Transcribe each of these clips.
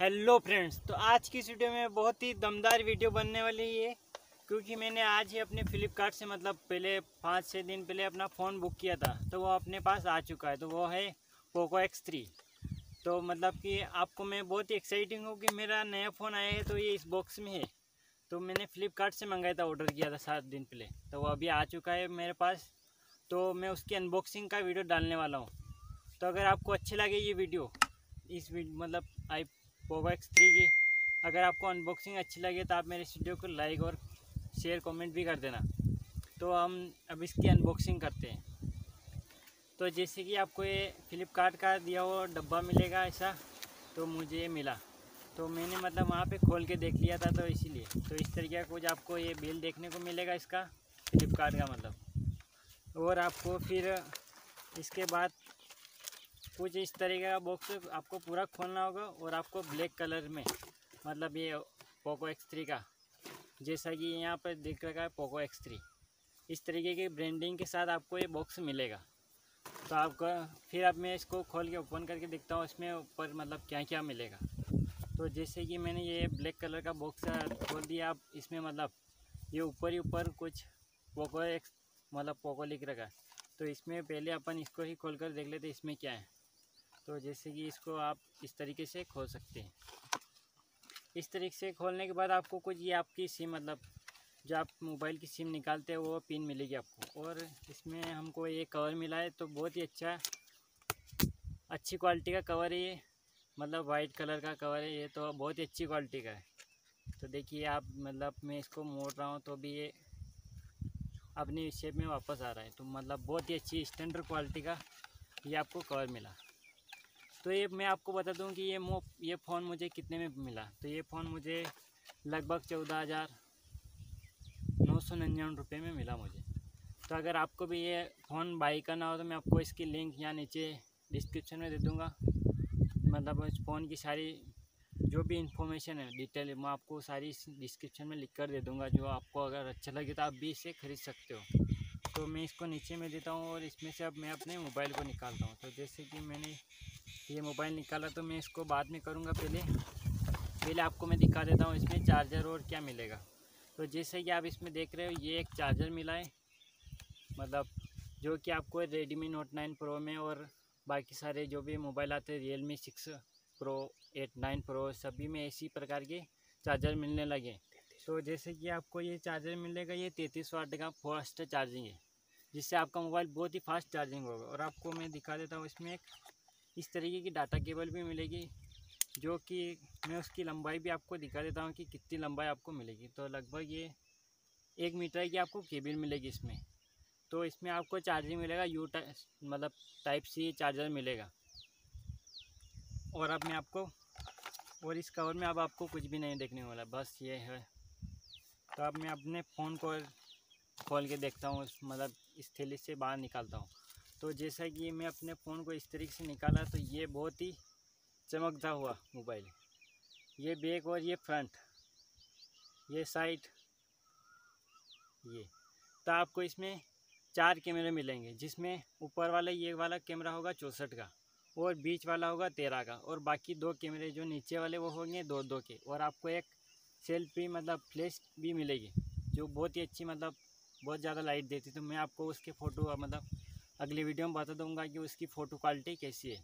Hello friends तो आज की इस वीडियो में बहुत ही दमदार वीडियो बनने वाली है क्योंकि मैंने आज ही अपने फ्लिपकार्ट से मतलब पहले पाँच छः दिन पहले अपना फ़ोन बुक किया था तो वो अपने पास आ चुका है तो वो है पोको एक्स थ्री तो मतलब कि आपको मैं बहुत ही एक्साइटिंग हूँ कि मेरा नया फ़ोन आया है तो ये इस बॉक्स में है। तो मैंने फ़्लिपकार्ट से मंगाया था ऑर्डर किया था सात दिन पहले तो वो अभी आ चुका है मेरे पास। तो मैं उसकी अनबॉक्सिंग का वीडियो डालने वाला हूँ। तो अगर आपको अच्छे लगे ये वीडियो इस वीडियो मतलब आई पोको एक्स थ्री की अगर आपको अनबॉक्सिंग अच्छी लगे तो आप मेरे इस वीडियो को लाइक और शेयर कमेंट भी कर देना। तो हम अब इसकी अनबॉक्सिंग करते हैं। तो जैसे कि आपको ये फ्लिपकार्ट का दिया हुआ डब्बा मिलेगा ऐसा तो मुझे ये मिला। तो मैंने मतलब वहाँ पे खोल के देख लिया था तो इसीलिए। तो इस तरीके का कुछ आपको ये बिल देखने को मिलेगा इसका फ्लिपकार्ट का मतलब। और आपको फिर इसके बाद कुछ इस तरीके का बॉक्स आपको पूरा खोलना होगा और आपको ब्लैक कलर में मतलब ये पोको एक्स थ्री का, जैसा कि यहाँ पर दिख रखा है पोको एक्स थ्री इस तरीके की ब्रांडिंग के साथ आपको ये बॉक्स मिलेगा। तो आपका, फिर अब आप मैं इसको खोल के ओपन करके देखता हूँ इसमें ऊपर मतलब क्या क्या मिलेगा। तो जैसे कि मैंने ये ब्लैक कलर का बॉक्स खोल दिया आप इसमें मतलब ये ऊपर ही ऊपर कुछ पोको एक्स मतलब पोको लिख रखा है। तो इसमें पहले अपन इसको ही खोल कर देख लेते इसमें क्या है। तो जैसे कि इसको आप इस तरीके से खोल सकते हैं। इस तरीके से खोलने के बाद आपको कुछ ये आपकी सिम मतलब जो आप मोबाइल की सिम निकालते हैं वो पिन मिलेगी आपको। और इसमें हमको ये कवर मिला है तो बहुत ही अच्छा अच्छी क्वालिटी का कवर है ये। मतलब वाइट कलर का कवर है ये तो बहुत ही अच्छी क्वालिटी का है। तो देखिए आप मतलब मैं इसको मोड़ रहा हूँ तो भी ये अपनी शेप में वापस आ रहा है। तो मतलब बहुत ही अच्छी स्टैंडर्ड क्वालिटी का ये आपको कवर मिला। तो ये मैं आपको बता दूँ कि ये मो, ये फ़ोन मुझे कितने में मिला? तो ये फ़ोन मुझे लगभग चौदह हज़ार नौ सौ निन्यानवे रुपये में मिला मुझे। तो अगर आपको भी ये फ़ोन बाई करना हो तो मैं आपको इसकी लिंक यहाँ नीचे डिस्क्रिप्शन में दे दूँगा। मतलब इस फ़ोन की सारी जो भी इंफॉर्मेशन है, डिटेल, मैं आपको सारी डिस्क्रिप्शन में लिख कर दे दूँगा। जो आपको अगर अच्छा लगे तो आप भी इसे ख़रीद सकते हो। तो मैं इसको नीचे में देता हूँ और इसमें से अब मैं अपने मोबाइल को निकालता हूँ। तो जैसे कि मैंने ये मोबाइल निकाला तो मैं इसको बाद में करूँगा पहले। पहले आपको मैं दिखा देता हूँ इसमें चार्जर और क्या मिलेगा। तो जैसे कि आप इसमें देख रहे हो, ये एक चार्जर मिला है। मतलब जो कि आपको रेडमी नोट नाइन प्रो में और बाकी सारे जो भी मोबाइल आते हैं Realme six pro eight nine pro सभी में इसी प्रकार के चार्जर मिलने लगे तो जैसे कि आपको ये चार्जर मिलेगा, ये तैंतीस वाट का फास्ट चार्जिंग है, जिससे आपका मोबाइल बहुत ही फास्ट चार्जिंग होगा। और आपको मैं दिखा देता हूँ इसमें एक इस तरीके की डाटा केबल भी मिलेगी, जो कि मैं उसकी लंबाई भी आपको दिखा देता हूँ कि कितनी लंबाई आपको मिलेगी। तो लगभग ये एक मीटर की आपको केबल मिलेगी इसमें। तो इसमें आपको चार्जिंग मिलेगा, यू मतलब टाइप सी चार्जर मिलेगा। और अब मैं आपको, और इस कवर में अब आपको कुछ भी नहीं देखने वाला, बस ये है। तो अब मैं अपने फ़ोन को खोल के देखता हूँ मतलब इस थैली से बाहर निकालता हूँ। तो जैसा कि मैं अपने फ़ोन को इस तरीके से निकाला तो ये बहुत ही चमकता हुआ मोबाइल ये बैक और ये फ्रंट, ये साइड, ये। तो आपको इसमें चार कैमरे मिलेंगे, जिसमें ऊपर वाला, ये वाला कैमरा होगा चौंसठ का और बीच वाला होगा तेरह का और बाकी दो कैमरे जो नीचे वाले वो होंगे दो दो के। और आपको एक सेल्फी मतलब फ्लैश भी मिलेगी, जो बहुत ही अच्छी मतलब बहुत ज़्यादा लाइट देती तो मैं आपको उसके फ़ोटो मतलब अगली वीडियो में बता दूँगा कि उसकी फ़ोटो क्वालिटी कैसी है।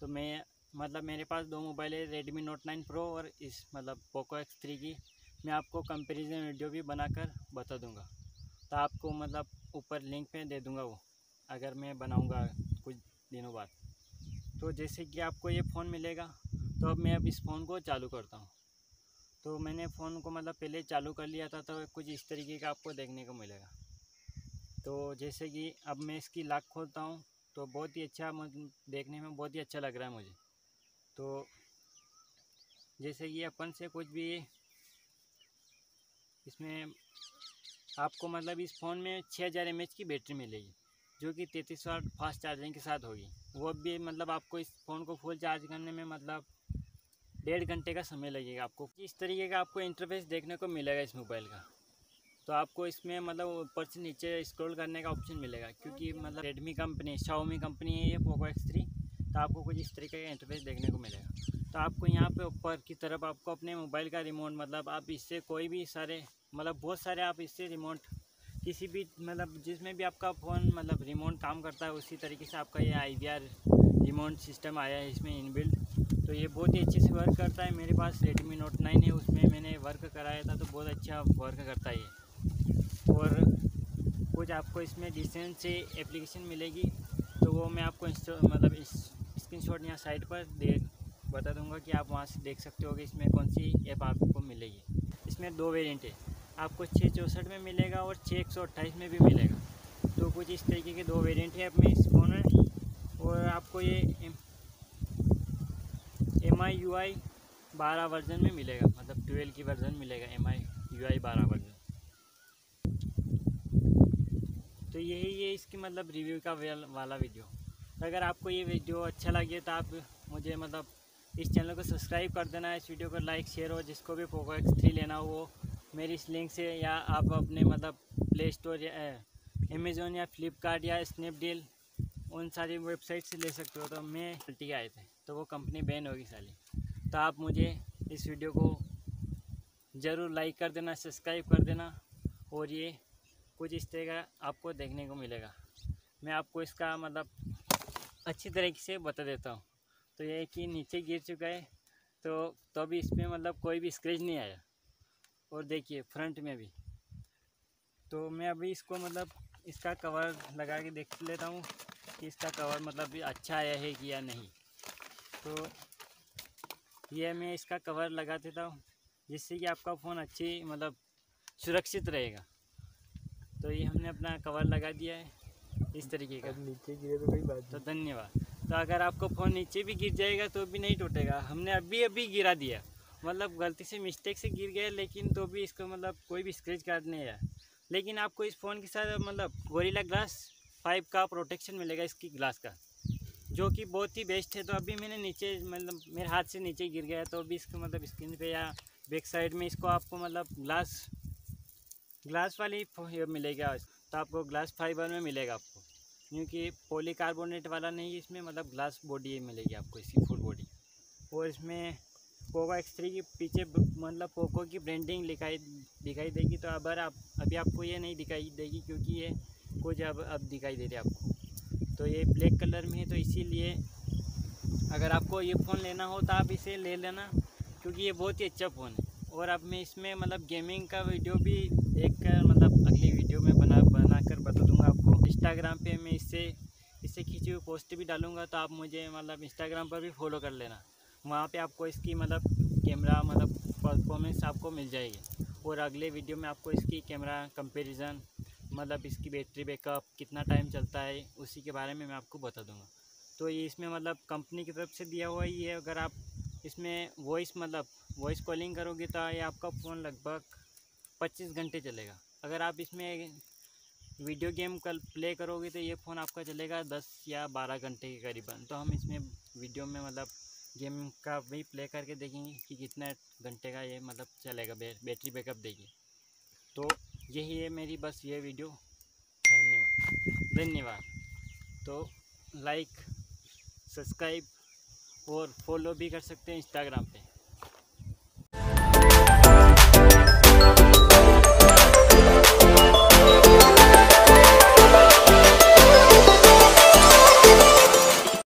तो मैं मतलब मेरे पास दो मोबाइल है रेडमी नोट नाइन प्रो और इस मतलब पोको एक्स थ्री की। मैं आपको कंपैरिजन वीडियो भी बनाकर बता दूँगा। तो आपको मतलब ऊपर लिंक में दे दूँगा वो, अगर मैं बनाऊँगा कुछ दिनों बाद। तो जैसे कि आपको ये फ़ोन मिलेगा तो अब मैं अब इस फ़ोन को चालू करता हूँ। तो मैंने फ़ोन को मतलब पहले चालू कर लिया था तो कुछ इस तरीके का आपको देखने को मिलेगा। तो जैसे कि अब मैं इसकी लाक खोलता हूँ तो बहुत ही अच्छा देखने में बहुत ही अच्छा लग रहा है मुझे। तो जैसे कि अपन से कुछ भी इसमें आपको मतलब इस फ़ोन में छः हज़ार एम की बैटरी मिलेगी, जो कि तैंतीस वाट फास्ट चार्जिंग के साथ होगी। वो भी मतलब आपको इस फ़ोन को फुल चार्ज करने में मतलब डेढ़ घंटे का समय लगेगा आपको। इस तरीके का आपको इंटरफेस देखने को मिलेगा इस मोबाइल का। तो आपको इसमें मतलब ऊपर से नीचे स्क्रॉल करने का ऑप्शन मिलेगा, क्योंकि मतलब रेडमी कंपनी शाओमी कंपनी है ये पोको एक्स थ्री तो आपको कुछ इस तरीके का इंटरफेस देखने को मिलेगा। तो आपको यहाँ पे ऊपर की तरफ़ आपको अपने मोबाइल का रिमोट मतलब आप इससे कोई भी सारे मतलब बहुत सारे आप इससे रिमोट किसी भी मतलब जिसमें भी आपका फ़ोन मतलब रिमोट काम करता है, उसी तरीके से आपका ये आई रिमोट सिस्टम आया है इसमें इनबिल्ट तो ये बहुत ही अच्छे से वर्क करता है, मेरे पास रेडमी नोट नाइन है, उसमें मैंने वर्क कराया था तो बहुत अच्छा वर्क करता है ये। और कुछ आपको इसमें डिसेंट से एप्लीकेशन मिलेगी तो वो मैं आपको मतलब इस स्क्रीन शॉट यहाँ साइट पर दे, बता दूँगा कि आप वहाँ से देख सकते हो कि इसमें कौन सी ऐप आपको मिलेगी। इसमें दो वेरिएंट है। आपको छः चौंसठ में मिलेगा और छः एक सौ अट्ठाईस में भी मिलेगा। तो कुछ इस तरीके के दो वेरिएंट है अपने इस फ़ोन में। और आपको ये एम आई यू आई बारह वर्जन में मिलेगा मतलब ट्वेल्व की वर्जन मिलेगा एम आई यू आई बारह वर्जन तो यही ये इसकी मतलब रिव्यू का वाला वीडियो। तो अगर आपको ये वीडियो अच्छा लगे तो आप मुझे मतलब इस चैनल को सब्सक्राइब कर देना, इस वीडियो को लाइक, शेयर हो जिसको भी पोको एक्स थ्री लेना हो, मेरी इस लिंक से या आप अपने मतलब प्ले स्टोर या अमेज़ोन या फ्लिपकार्ट या स्नैपडील उन सारी वेबसाइट से ले सकते हो। तो मैं गलती आए थे तो वो कंपनी बैन होगी साली। तो आप मुझे इस वीडियो को ज़रूर लाइक कर देना सब्सक्राइब कर देना और ये कुछ इस तरह का आपको देखने को मिलेगा। मैं आपको इसका मतलब अच्छी तरीके से बता देता हूँ। तो ये कि नीचे गिर चुका है तो तो भी इसमें मतलब कोई भी स्क्रेच नहीं आया। और देखिए फ्रंट में भी। तो मैं अभी इसको मतलब इसका कवर लगा के देख लेता हूँ कि इसका कवर मतलब अच्छा आया है कि या नहीं। तो ये मैं इसका कवर लगा देता हूँ, जिससे कि आपका फ़ोन अच्छी मतलब सुरक्षित रहेगा। तो ये हमने अपना कवर लगा दिया है इस तरीके का। नीचे गिरे तो कोई बात तो धन्यवाद। तो अगर आपको फ़ोन नीचे भी गिर जाएगा तो भी नहीं टूटेगा। हमने अभी अभी गिरा दिया। मतलब गलती से मिस्टेक से गिर गया लेकिन तो भी इसको मतलब कोई भी स्क्रेच कार्ड नहीं है। लेकिन आपको इस फ़ोन के साथ मतलब गोरीला ग्लास फाइव का प्रोटेक्शन मिलेगा इसकी ग्लास का जो कि बहुत ही बेस्ट है। तो अभी मैंने नीचे मतलब मेरे हाथ से नीचे गिर गया तो अभी इसको मतलब स्क्रीन पे या बैक साइड में इसको आपको मतलब ग्लास ग्लास वाली ये मिलेगा तो आपको ग्लास फाइबर में मिलेगा आपको। क्योंकि पॉलीकार्बोनेट वाला नहीं, इसमें मतलब ग्लास बॉडी मिलेगी आपको, इसकी फुल बॉडी। और इसमें पोको एक्स थ्री की पीछे मतलब पोको की ब्रांडिंग लिखाई दिखाई देगी। तो अगर आप अभी आपको ये नहीं दिखाई देगी, क्योंकि ये कुछ अब अब दिखाई दे रही है आपको। तो ये ब्लैक कलर में है तो इसीलिए अगर आपको ये फ़ोन लेना हो तो आप इसे ले लेना, क्योंकि ये बहुत ही अच्छा फ़ोन है। और अब मैं इसमें मतलब गेमिंग का वीडियो भी एक मतलब अगली वीडियो में बना बना कर बता दूँगा आपको। इंस्टाग्राम पे मैं इससे इससे खींची हुई पोस्ट भी डालूँगा तो आप मुझे मतलब इंस्टाग्राम पर भी फॉलो कर लेना। वहाँ पे आपको इसकी मतलब कैमरा मतलब परफॉर्मेंस आपको मिल जाएगी। और अगले वीडियो में आपको इसकी कैमरा कंपेरिज़न मतलब इसकी बैटरी बैकअप कितना टाइम चलता है, उसी के बारे में मैं आपको बता दूँगा। तो ये इसमें मतलब कंपनी की तरफ़ से दिया हुआ ही है। अगर आप इसमें वॉइस मतलब वॉइस कॉलिंग करोगे तो ये आपका फ़ोन लगभग 25 घंटे चलेगा। अगर आप इसमें वीडियो गेम कल प्ले करोगे तो ये फ़ोन आपका चलेगा 10 या 12 घंटे के करीबन तो हम इसमें वीडियो में मतलब गेम का भी प्ले करके देखेंगे कि कितना घंटे का ये मतलब चलेगा बै, बैटरी बैकअप देगी तो यही है मेरी बस ये वीडियो धन्यवाद। धन्यवाद। तो लाइक सब्सक्राइब और फॉलो भी कर सकते हैं इंस्टाग्राम पे।